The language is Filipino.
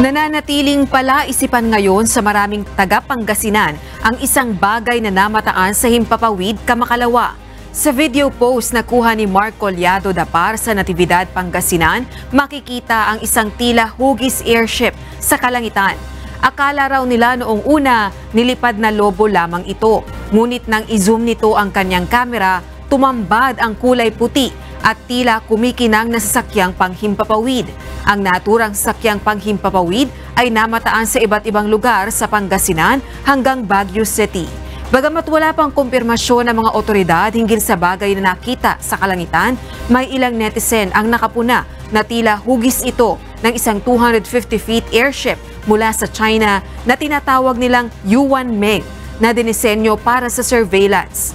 Nananatiling pala isipan ngayon sa maraming taga-Pangasinan ang isang bagay na namataan sa Himpapawid, Kamakalawa. Sa video post na kuha ni Mark Collado Dapar sa Natividad, Pangasinan, makikita ang isang tila hugis airship sa kalangitan. Akala raw nila noong una, nilipad na lobo lamang ito. Ngunit nang i-zoom nito ang kanyang kamera, tumambad ang kulay puti at tila kumikinang na sasakyang panghimpapawid. Ang naturang sakyang panghimpapawid ay namataan sa iba't ibang lugar sa Pangasinan hanggang Baguio City. Bagamat wala pang kumpirmasyon ng mga otoridad hinggil sa bagay na nakita sa kalangitan, may ilang netizen ang nakapuna na tila hugis ito ng isang 250 feet airship mula sa China na tinatawag nilang Yuan Meng na dinisenyo para sa surveillance.